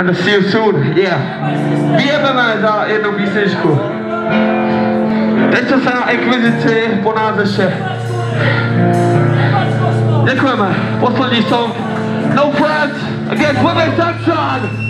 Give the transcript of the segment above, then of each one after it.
And see you soon, yeah. Vyjebeme za jednu písničku. Teď se na Inkvizici po názeše. Děkujeme. Poslední song. No friends against Women's Action.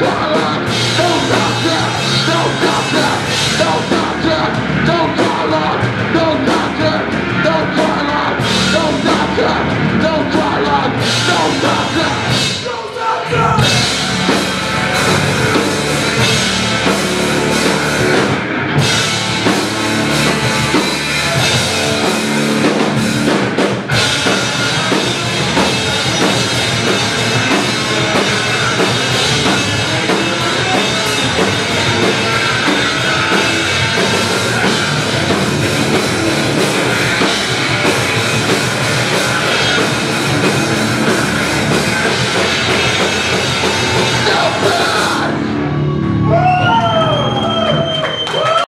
Stop!